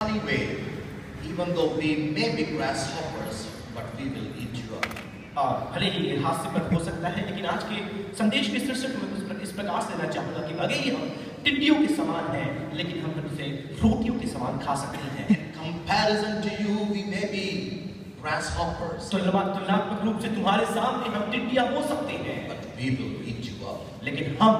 Anyway, even though we may be grasshoppers, but we will eat you up. भले ही ये हास्यपद हो सकता है लेकिन आज के संदेश के शीर्षक में इस प्रकार से देना चाहूँगा कि भले ही हम टिड्डियों के समान हैं लेकिन हम उसे रोटियों के समान खा सकते हैं comparison to you, we may be grasshoppers, तुलना तुलनात्मक रूप से तुम्हारे सामने हम टिड्डियाँ हो सकते हैं but we will eat you. लेकिन हम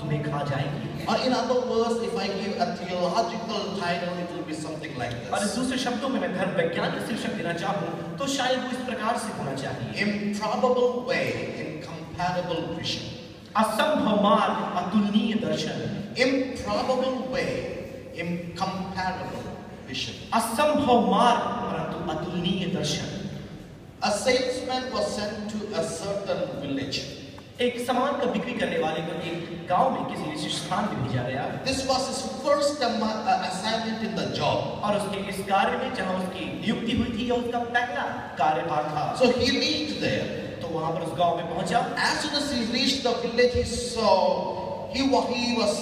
तुम्हें खा जाएँगे। और in other words if I give a theological title it will be something like this और दूसरे शब्दों में मैं धर्म वैज्ञानिक शीर्षक देना चाहूँ तो शायद वो इस प्रकार से होना चाहिए। Improbable way incomparable vision असंभव मार्ग अतुलनीय दर्शन। Improbable way incomparable vision असंभव मार्ग परंतु अतुलनीय दर्शन। A salesman was sent to a certain village. एक सामान का बिक्री करने वाले को एक गाँव में किसी विशिष्ट स्थान पे भेजा गया his first um, uh, assignment in the job. और उसके इस कार्य में जहाँ उसकी नियुक्ति हुई थी यह उसका पहला कार्यभार था So he reached there. तो वहाँ पर उस गाँव में पहुँचा as he reached the village, he saw he, wa- he was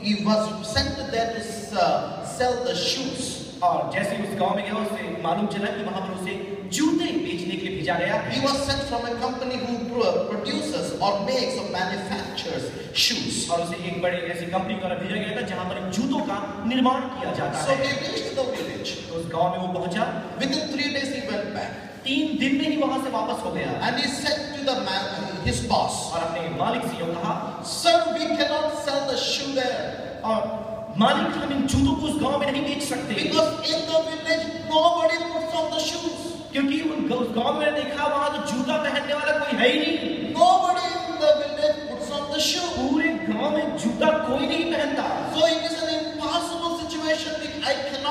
he was sent there to uh, sell the shoes. और जैसे उस गाँव में गया उसे मालूम चला कि वहाँ पर उसे जूते बेचने के लिए भेजा गया He was sent from a company who produces or makes or manufactures shoes. और उसे एक बड़े ऐसी कंपनी द्वारा भेजा गया था जहाँ पर जूतों का निर्माण किया जाता So है so he reached the village. तो उस गाँव में वो पहुँचा Within three days, he went back तीन दिन में ही वहाँ से वापस हो गया and he said to the man, his boss, और अपने मालिक से यूँ कहा "Sir, we cannot sell the shoe there और मालिक हम इन जूतों को उस गाँव में नहीं बेच सकते। क्योंकि उन गाँव में देखा वहाँ तो जूता पहनने वाला कोई है ही नहीं। Nobody in the village puts on the shoe. पूरे गाँव में जूता कोई नहीं पहनता। So it is an impossible situation that I can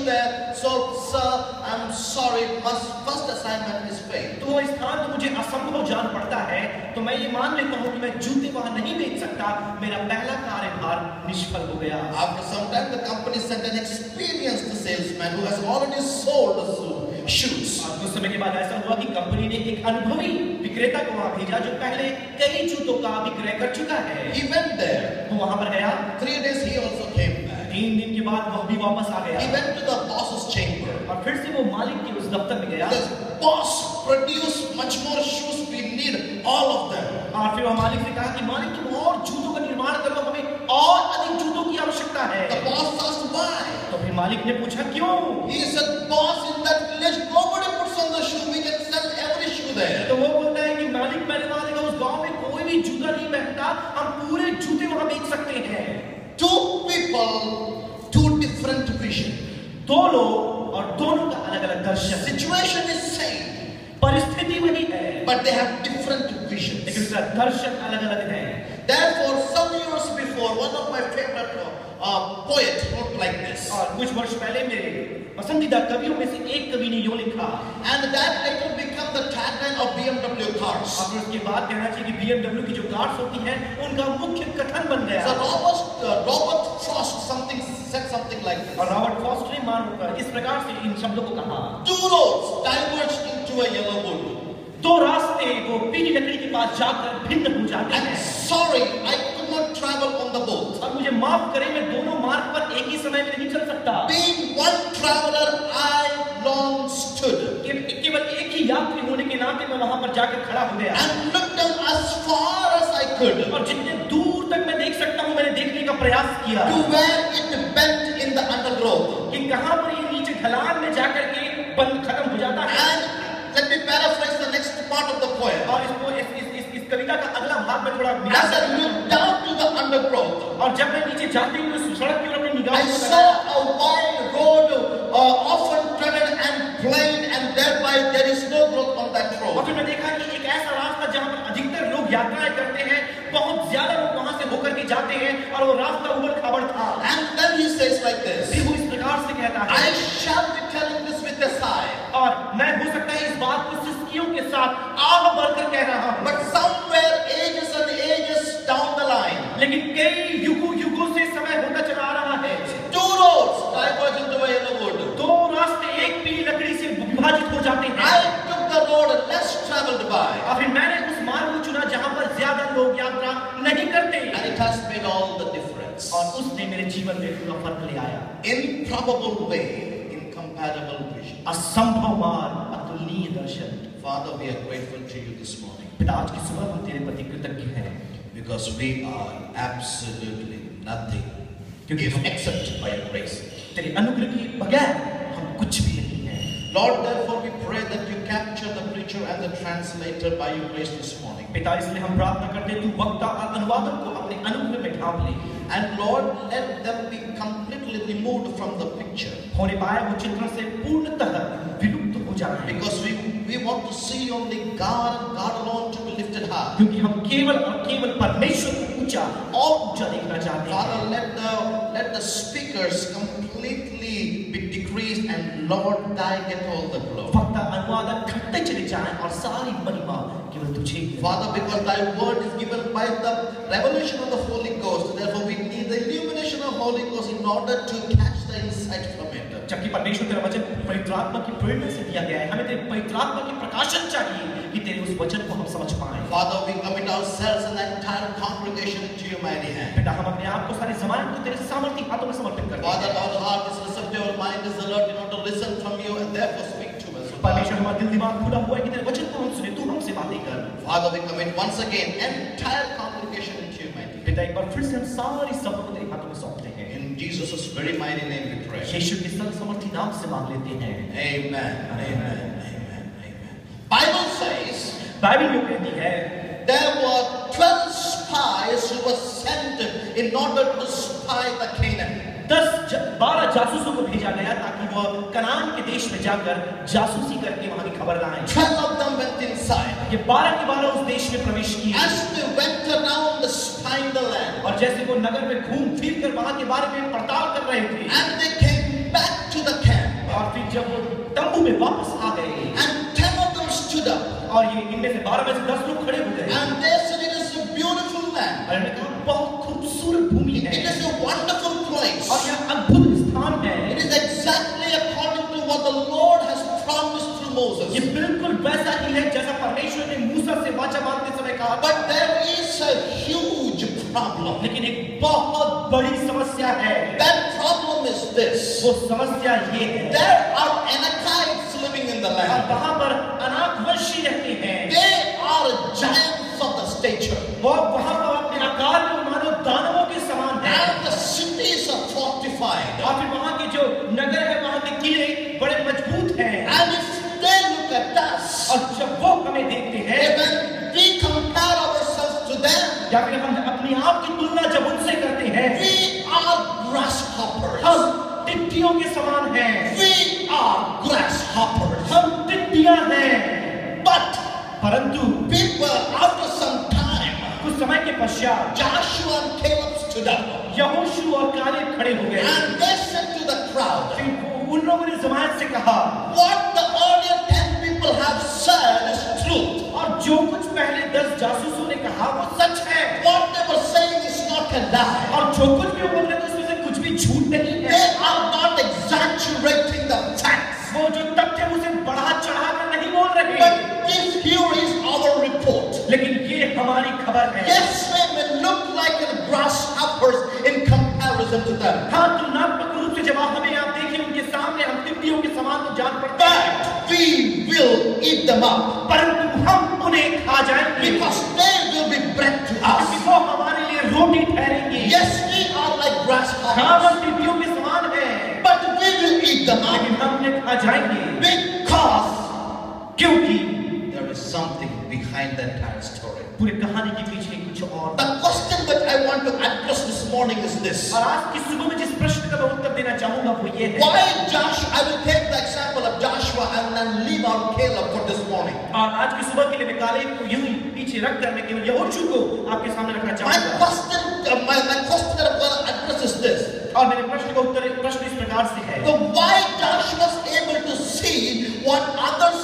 shoe there. So, sir, I'm sorry. Must first assignment is failed. तो वो स्थान तो मुझे असंभव जान पड़ता है तो मैं ये मान लेता हूँ कि मैं जूते वहाँ नहीं बेच सकता मेरा पहला कार्यभार निष्फल हो गया After some time, the company sent an experienced salesman who has already sold shoe- shoes. और कुछ समय के बाद ऐसा हुआ कि कंपनी ने एक अनुभवी विक्रेता को वहाँ भेजा जो पहले कई जूतों का विक्रय कर चुका है He went there. वो वहाँ पर गया Three days he also came. तीन दिन के बाद वह भी वापस आ गया He went to the boss's chamber. और फिर से वो मालिक के उस दफ्तर में गया He Boss, produce much more shoes. We need all of them. और फिर वह मालिक से कहा कि मालिक तुम और जूतों का निर्माण करो हमें और अधिक जूतों की आवश्यकता है The boss asked why. तो फिर मालिक ने पूछा क्यों He said, Boss, in that village, nobody puts on the shoe. We can sell every shoe there. तो वो बोलता है कि मालिक मैंने वहाँ देखा उस गाँव में कोई भी जूता नहीं पहनता हम पूरे जूते वहाँ बेच सकते हैं people, two different vision. दो लोग और दोनों का अलग अलग दर्शन Situation is same, परिस्थिति वही है but they have different लेकिन visions. उसका दर्शन अलग अलग है Therefore, some years before, one of my favorite uh, poet wrote like this, और कुछ वर्ष पहले मेरे पसंदीदा कवियों में से एक कवि ने यूँ लिखा and that later become the tagline of BMW cars. और फिर उसके बाद कहना चाहिए कि BMW की जो कार्स होती हैं उनका मुख्य कथन बन गया So Robert, uh, Robert Frost something said something like और रॉबर्ट फॉस्ट ने मान इस प्रकार से इन शब्दों को कहा Two roads diverge into a yellow wood. दो रास्ते वो पीली लकड़ी के पास जाकर भिन्न हो जाते हैं sorry, I could not travel on the boat. और मुझे माफ़ करें मैं दोनों मार्ग पर एक ही समय में नहीं चल सकता। Being one traveler, I long stood. केवल एक ही यात्री होने के नाते मैं वहाँ पर जाकर खड़ा हो गया। And looked as far as I could. और जितने दूर तक मैं देख सकता हूँ मैंने देखने का प्रयास किया। To where it bent in the undergrowth. कि कहाँ पर ये नीचे ढलान में जाकर के बंद खत्म हो जाता है। And let me paraphrase the next part of the poem. और इसको इस, इस, इस, इस कविता का अगला भाग में थोड़ा As I looked down to the undergrowth, और जब मैं नीचे जाते हुए उस सड़क की ओर अपनी I निगाह को saw a wide road, uh, often trodden and plain, and thereby there is no growth on that और road. फिर मैं देखा कि एक ऐसा रास्ता जहाँ पर अधिकतर लोग यात्राएँ करते हैं बहुत ज़्यादा लोग वहाँ से होकर के जाते हैं और वो रास्ता उबड़ खाबड़ था And then he says like this वो इस प्रकार से कहता I है shall be telling this with a sigh, और मैं हो सकता है इस बात को धमकियों के साथ आग बढ़कर कह रहा हूँ। But somewhere ages and down the line लेकिन कई युगों युगों से समय होता चला रहा है। टू रोड्स दो रास्ते एक पीली लकड़ी से विभाजित हो जाते हैं। आई मैंने उस मार्ग को चुना जहाँ पर ज़्यादा लोग यात्रा नहीं करते। और उसने मेरे जीवन में पूरा फ़र्क ले आया। इन प्रोबेबल वे असंभव मार्ग अतुलनीय दर्शन। Father, we are grateful to you this morning पिता आज की सुबह हम तेरे प्रति कृतज्ञ हैं because we are absolutely nothing क्योंकि हम except by your grace. तेरे अनुग्रह के बगैर हम कुछ भी नहीं हैं Lord, therefore we pray that you capture the preacher and the translator by your grace this morning. पिता इसलिए हम प्रार्थना करते हैं तू वक्ता और अनुवादक को अपने अनुग्रह में ढांप ले And Lord, let them be completely removed from the picture. होने पाए वो चित्रण से पूर्णतः विलुप्त हो जाए Because we, we want to see only God and God alone to be lifted high. क्योंकि हम केवल और केवल परमेश्वर को ऊंचा और ऊंचा देखना चाहते Father, हैं let the let the speakers completely be decreased and Lord, thy get all the glory. वक्ता अनुवादक घटते चले जाएं और सारी महिमा केवल तुझे ही हो। Father, because thy word is given by the revelation of the Holy Ghost, therefore we need the illumination of Holy Ghost in order to catch the insight from it. जबकि परमेश्वर तेरा वचन पवित्रात्मा की प्रेरणा से दिया गया है। हमें तेरे पवित्रात्मा के प्रकाशन चाहिए कि तेरे उस वचन को हम समझ पाएँ। Father we commit ourselves and the entire congregation into your mighty hand बेटा हम अपने आप को सारे जमाने को तेरे सामर्थ्य हाथों में समर्पित करते हैं father our heart is receptive our mind is alert in order to listen from you and therefore speak to us परमेश्वर हमारा दिल दिमाग खुला हुआ है कि तेरे वचन को हम सुने तू हमसे बातें कर। Father we commit once again entire congregation into your mighty बेटा एक बार फिर से हम सारी सभा को हैं In Jesus' very mighty name we pray. यीशु के सर्वसमर्थी नाम से मांग लेते हैं Amen. Amen. Amen. Amen. Bible says Bible में कहती है there were 12 spies who were sent in order to spy the Canaan. बारह जासूसों को भेजा गया ताकि वह कनान के देश में जाकर जासूसी करके वहाँ की खबर लाएँ। 12 of them went inside. ये बारह के बारह उस देश में प्रवेश किए। As they went around spying the land, और जैसे वो नगर में घूम फिर कर वहाँ के बारे में पड़ताल कर रहे थे। And they came back to the camp, और फिर जब वो तंबू में वापस आ गए and 10 of them stood up, और ये इनमें से बारह में से दस लोग खड़े हो गए। And they said, It is a beautiful land. और इन्होंने कहा बहुत खूबसूरत भूमि It है is a wonderful place. और यह अद्भुत It exactly according to what the Lord has promised through Moses. ये बिल्कुल वैसा ही है जैसा परमेश्वर ने मूसा से वाचा बांधते समय कहा था But there is a huge problem. लेकिन एक बहुत बड़ी समस्या है That problem is this. वो समस्या ये है There are Anakites living in the और land. वहां पर के Joshua and Caleb stood up यहोशू और कालेब खड़े हो गए and they said to the crowd, उन लोगों ने जमात से कहा What the earlier ten people have said is truth. और जो कुछ पहले दस जासूसों ने कहा वो सच है What they were saying is not a lie. और जो कुछ भी The question that I want to address this morning is this. और आज की सुबह में जिस प्रश्न का मैं उत्तर देना चाहूंगा वो ये है Why Josh? I will take the example of Joshua and then leave out Caleb for this morning. और आज की सुबह के लिए मैं कालेब को यूं ही पीछे रख कर मैं केवल यहोशू को आपके सामने रखना My चाहूंगा question, uh, my, my question that I'm going to address is this. और मेरे प्रश्न का उत्तर प्रश्न इस प्रकार से है The why Joshua was able to see what others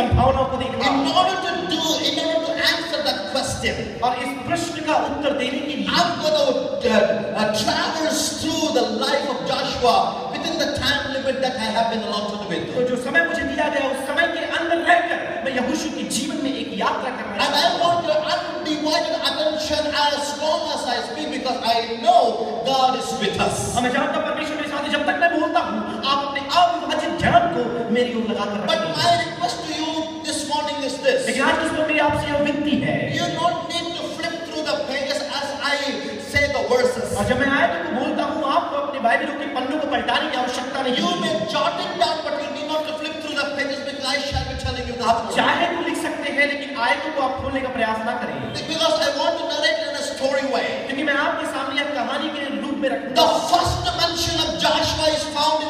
संभावनाओं को देखना in order to do in order to answer that question और इस प्रश्न का उत्तर देने के लिए I'm going to uh, uh, traverse through the life of Joshua within the time limit that I have been allotted with तो जो समय मुझे दिया गया उस समय के अंदर रहकर मैं यहोशू के जीवन में एक यात्रा कर रहा हूँ and I want your undivided attention as long as I speak because I know God is with us और मैं जानता परमेश्वर मेरे साथ है जब तक मैं बोलता हूँ आप अपने अविभाजित ध्यान को मेरी ओर लगाकर रखिए this is this. लेकिन आज की सुबह मेरी आपसे यह विनती है You don't need to flip through the pages as I say the verses. और जब मैं आयतों को बोलता हूँ आपको अपने बाइबलों के पन्नों को पलटाने की आवश्यकता नहीं You may jot it down, but you need not to flip through the pages because I shall be telling you आप that. चाहे तो लिख सकते हैं लेकिन आयतों को आप खोलने का प्रयास ना करें Because I want to narrate in a story way. क्योंकि मैं आपके सामने यह कहानी के रूप में The first mention of Joshua is found in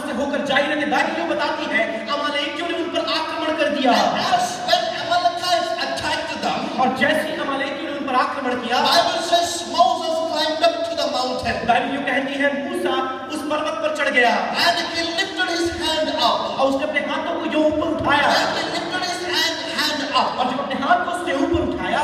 मार्ग से होकर जा ही रहे थे बाइबल बताती है अमालेकियों ने उन पर आक्रमण कर दिया और जैसे ही अमालेकियों ने उन पर आक्रमण किया बाइबल यूँ कहती है मूसा उस पर्वत पर चढ़ गया. और उसने अपने हाथों को जो ऊपर उठाया और जब अपने हाथ को उसने ऊपर उठाया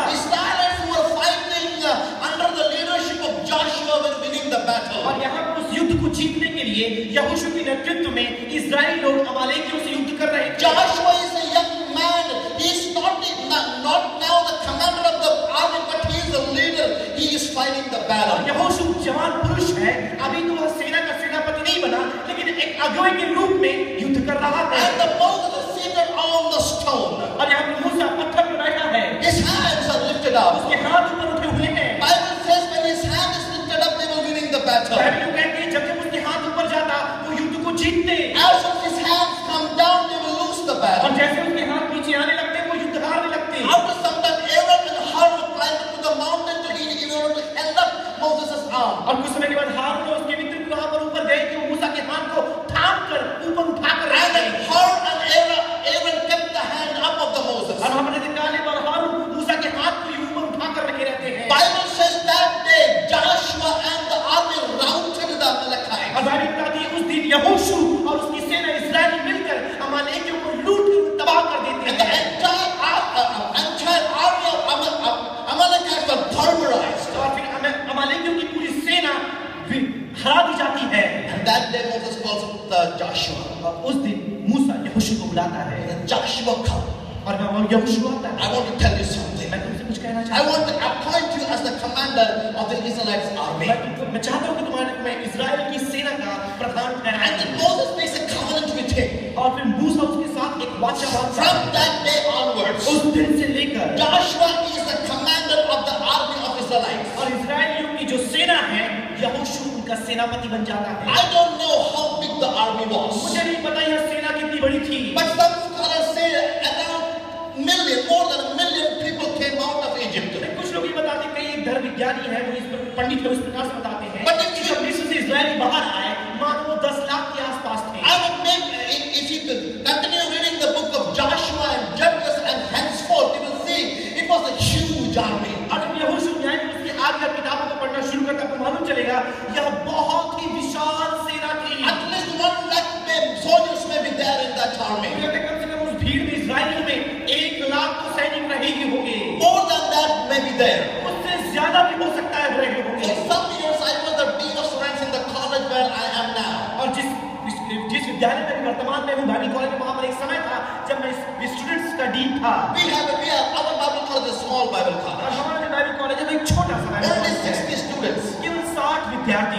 were fighting uh, under the leadership of Joshua were winning the battle. और यहाँ पर उस युद्ध को जीतने के लिए यहोशू के नेतृत्व में इजरायली लोग अमालेकियों से युद्ध कर रहे थे Joshua is a young man. He's not, not, not now the commander of the army, but he is a leader. He is fighting the और battle. यहोशू जवान पुरुष है अभी तो वह सेना का सेनापति नहीं बना लेकिन एक अगुवे के रूप में युद्ध कर रहा है And the Moses is seated on the stone. और यहाँ मूसा पत्थर पर बैठा है His hands are lifted up. उसके हाथ ऊपर उठे हुए हैं Bible says when his hand is lifted up, they were winning the battle. As जाती है And that day Moses calls the Joshua. और उस दिन मूसा यहोशू को बुलाता है And Joshua come. और वहाँ और यहोशू आता है I want to tell you something. मैं तुमसे कुछ कहना I चाहता हूँ want to appoint you as the commander of the Israelites army. मैं मैं चाहता हूँ कि तुम्हारे मैं इजराइल की सेना का प्रधान And then Moses makes a covenant with him. और फिर मूसा उसके साथ एक वाचा बांधता है From that day onwards, उस दिन से लेकर Joshua is the commander of the army of Israelites. और इजराइलियों की जो सेना है यहोशू उनका सेनापति बन जाता है I don't know how big the army was. मुझे नहीं पता यह सेना कितनी बड़ी थी But some scholars say around million, more than a million people came out of Egypt. कुछ लोग ये बताते हैं कई धर्म विज्ञानी है वो इस पर पंडित है उस प्रकार से बताते हैं But if कि you- जब मिस्र से इजराइली बाहर आए मानो वो दस लाख के आसपास थे I would make, if if you could दौर में। उस भीड़ में इसराइल में एक लाख तो सैनिक रहेंगे होंगे। More than that may be उससे ज़्यादा भी हो सकता है रहेंगे होंगे। Something your side was the dean of students in the college where I am now और जिस जिस विद्यालय में वर्तमान में हूँ धानी कॉलेज वहाँ पर एक समय था जब मैं स्टूडेंट्स का डीन था। We have we have other Bible college small Bible college हमारे बाइबल कॉलेज में एक छोटा सा विद्यार्थी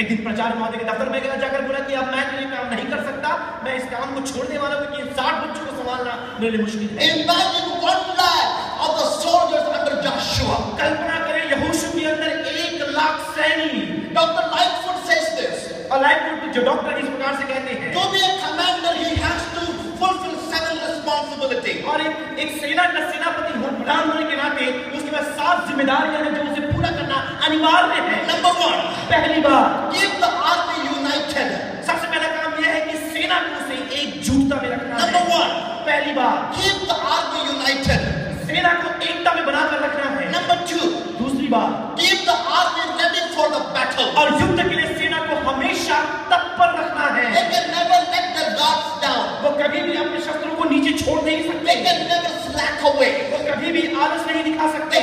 एक दिन प्रचार महोदय के दफ्तर में गया जाकर बोला कि अब मैं तो ये काम नहीं कर सकता मैं इस काम को छोड़ने वाला हूँ क्योंकि साठ बच्चों को संभालना मेरे लिए मुश्किल है Imagine one lakh of the soldiers under Joshua. कल्पना करें यहोशू के अंदर एक लाख सैनी Dr. Lightfoot says this. और लाइफ जो डॉक्टर इस प्रकार से कहते हैं To be a commander, he has to fulfill seven responsibilities. और एक एक सेना का सेनापति हो प्रधान होने के नाते उसके पास सात जिम्मेदारियाँ हैं जो उसे पूरा करना अनिवार्य है Number one, पहली बात keep the army united. सबसे पहला काम यह है कि सेना को उसे एकजुटता में रखना है one, पहली बात keep the army united. सेना को एकता में बनाकर रखना है Number two, दूसरी बात keep the army ready for the battle. और युद्ध के लिए सेना को हमेशा तत्पर रखना है They can never let their guards down. वो कभी भी अपने भी छोड़ नहीं सकते वो कभी भी आलस नहीं दिखा सकते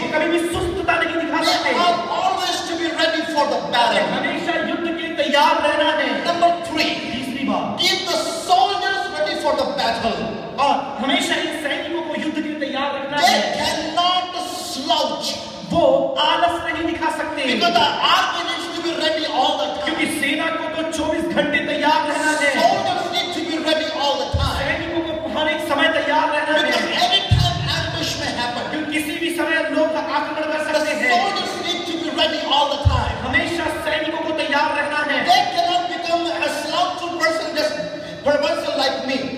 वो कभी भी सुस्तता नहीं दिखा सकते हमेशा युद्ध के लिए तैयार रहना है नंबर थ्री तीसरी बात Keep the soldiers ready for the battle. और हमेशा इन सैनिकों को युद्ध के लिए तैयार रखना है। They cannot slouch. वो आलस नहीं दिखा सकते। Because the army needs to be ready all the time. क्योंकि सेना को तो 24 घंटे तैयार रहना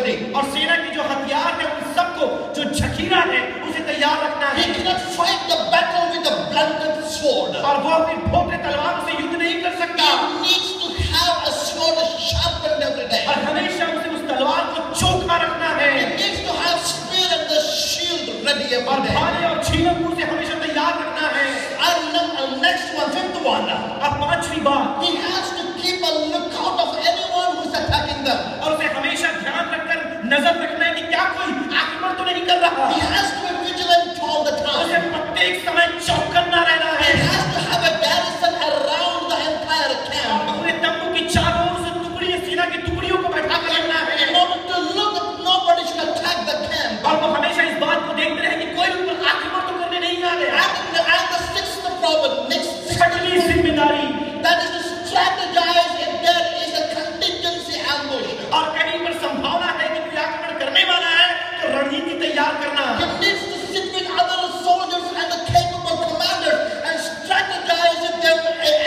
armors ready. और सेना की जो हथियार है उन सबको जो झकीरा है उसे तैयार रखना है He cannot fight the battle with a blunted sword. और वो अपनी भोटे तलवार से युद्ध नहीं कर सकता He needs to have a sword sharpened every day. और हमेशा उसे उस तलवार को चोखा रखना है He needs to have spear and the shield ready every day. और छीलन को उसे हमेशा तैयार रखना है And uh, next one, fifth one, और पांचवी बात he has to keep a lookout of anyone who's attacking them. और उसे हमेशा ध्यान रखकर नज़र रखना है कि क्या कोई आक्रमण तो नहीं कर रहा He has to be vigilant all the time उसे. प्रत्येक समय चौकन्ना तैयार करना He needs to sit with other soldiers and the capable commanders and strategize if there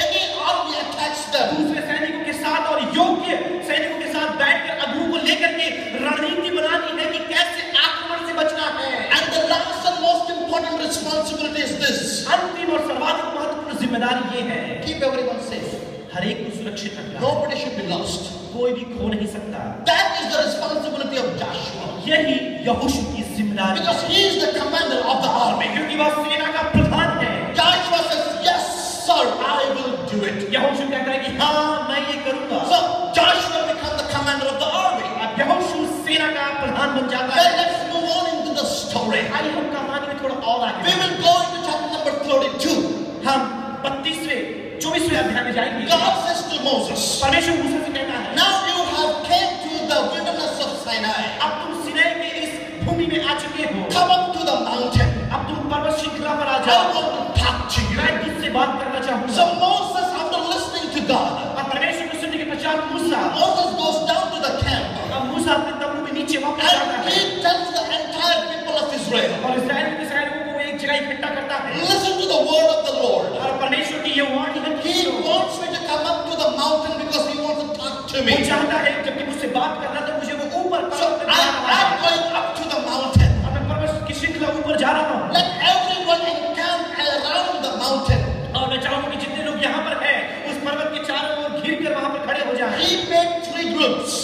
any army attacks them. दूसरे सैनिकों के साथ और योग्य सैनिकों के साथ बैठकर अगुओं को लेकर के रणनीति बनानी है कि कैसे आक्रमण से बचना है And the last and most important responsibility is this: अंतिम और सर्वाधिक महत्वपूर्ण ज़िम्मेदारी ये है keep everyone safe. हर एक को सुरक्षित रखना Nobody should be lost. कोई भी खो नहीं सकता That is the responsibility of Joshua, यही यहोशू की जिम्मेदारी है because he is the commander of the army. क्योंकि वह सेना का प्रधान है Joshua says, "Yes, sir, I will do it." यहोशू कहता है कि हाँ मैं ये करूंगा So Joshua becomes the commander of the army. अब यहोशू सेना का प्रधान बन जाता Then है let's move on into the story. आइए हम कहानी में थोड़ा और आगे We will go into chapter number 32. हम बत्तीसवें चौबीसवें अध्याय में जाएंगे God says to Moses, परमेश्वर मूसा से कहता है Now you have came to the wilderness of Sinai. अब तुम सिनै के इस भूमि में आ चुके हो Come up to the mountain. अब तुम पर्वत श्रृंखला पर आ I जाओ want to talk to you. मैं तुझसे बात करना चाहूँगा So Moses, after listening to God, और परमेश्वर को सुनने के पश्चात मूसा Moses goes down to the camp अब मूसा अपने तंबू में नीचे वापस and है he tells the entire people of Israel, और इसराइल के सैनिकों को एक जगह इकट्ठा करता है listen to the word of the Lord. और परमेश्वर की ये वाणी है कि He wants me to come up to the mountain because he wants to talk to वो. चाहता है जबकि मुझसे बात करना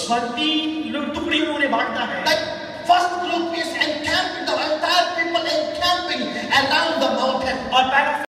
स्वर्गी टुकड़ी में उन्हें बांटता है like first group is encamped the entire people encamping around the mountain और पहला